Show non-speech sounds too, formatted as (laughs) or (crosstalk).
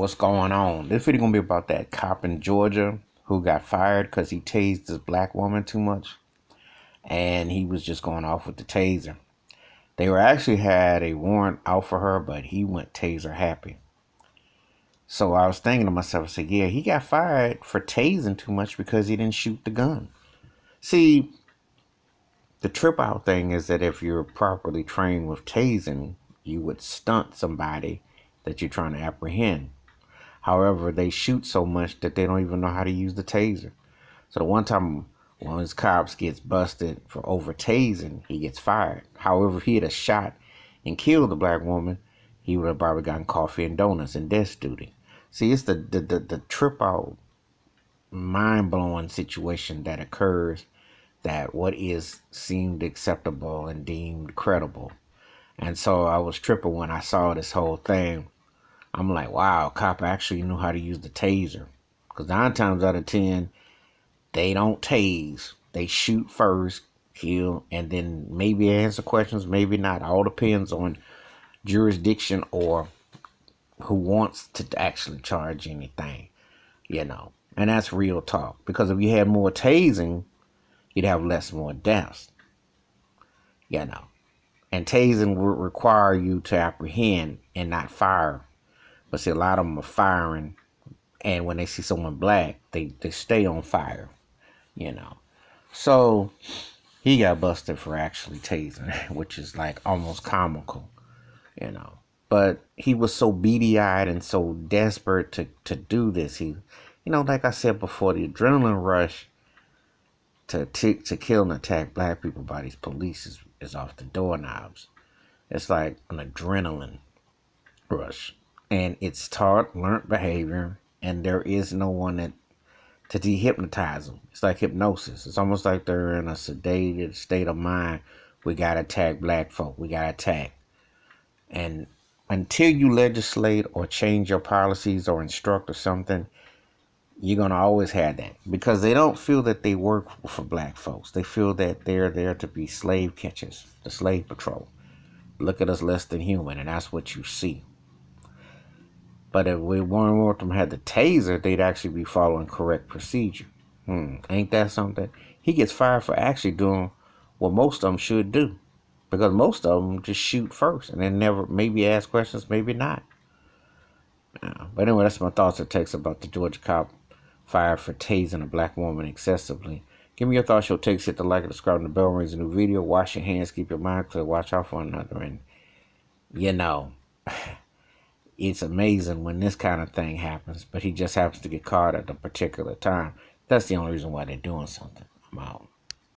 what's going on. This video gonna be about that cop in Georgia who got fired because he tased this black woman too much, and he was just going off with the taser. They were actually had a warrant out for her, but he went taser happy. So I was thinking to myself, I said, yeah, he got fired for tasing too much because he didn't shoot the gun. See, the trip out thing is that if you're properly trained with tasing, you would stunt somebody that you're trying to apprehend. However, they shoot so much that they don't even know how to use the taser. So the one time one of his cops gets busted for over tasing, he gets fired. However, if he had a shot and killed the black woman, he would have probably gotten coffee and donuts and desk duty. See, it's the the, the, the trip out mind blowing situation that occurs that what is seemed acceptable and deemed credible. And so I was tripping when I saw this whole thing. I'm like, wow, cop actually knew how to use the taser. Because nine times out of ten, they don't tase. They shoot first, kill, and then maybe answer questions, maybe not. All depends on jurisdiction or who wants to actually charge anything, you know. And that's real talk. Because if you had more tasing, you'd have less more deaths. You know. And tasing would require you to apprehend and not fire. But see, a lot of them are firing, and when they see someone black, they, they stay on fire. You know. So he got busted for actually tasing, (laughs) which is like almost comical. You know. But he was so beady eyed and so desperate to, to do this. He you know, like I said before, the adrenaline rush to tick to kill and attack black people by these police is, is off the doorknobs. It's like an adrenaline rush. And it's taught, learned behavior, and there is no one that to dehypnotize them. It's like hypnosis. It's almost like they're in a sedated state of mind. We gotta attack black folk. We gotta attack. And until you legislate or change your policies or instruct or something, you're going to always have that because they don't feel that they work for black folks. They feel that they're there to be slave catchers, the slave patrol. Look at us less than human, and that's what you see. But if we Warren Wortham had the taser, they'd actually be following correct procedure. Hmm, ain't that something? He gets fired for actually doing what most of them should do. Because most of them just shoot first and then never maybe ask questions, maybe not. But anyway, that's my thoughts and takes about the Georgia cop fired for tasing a black woman excessively. Give me your thoughts, your takes, hit the like and subscribe, and the bell rings a new video. Wash your hands, keep your mind clear, watch out for another. And, you know, (laughs) it's amazing when this kind of thing happens, but he just happens to get caught at a particular time. That's the only reason why they're doing something. I'm out.